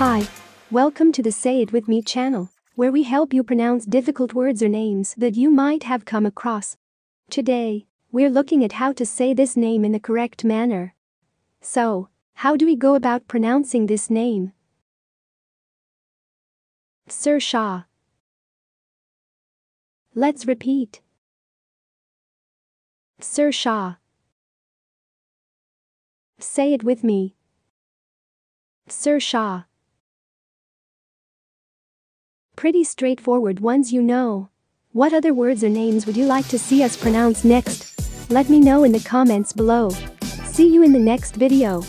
Hi. Welcome to the Say It With Me channel, where we help you pronounce difficult words or names that you might have come across. Today, we're looking at how to say this name in the correct manner. So, how do we go about pronouncing this name? Saoirse. Let's repeat. Saoirse. Say it with me. Saoirse. Pretty straightforward ones you know. What other words or names would you like to see us pronounce next? Let me know in the comments below. See you in the next video.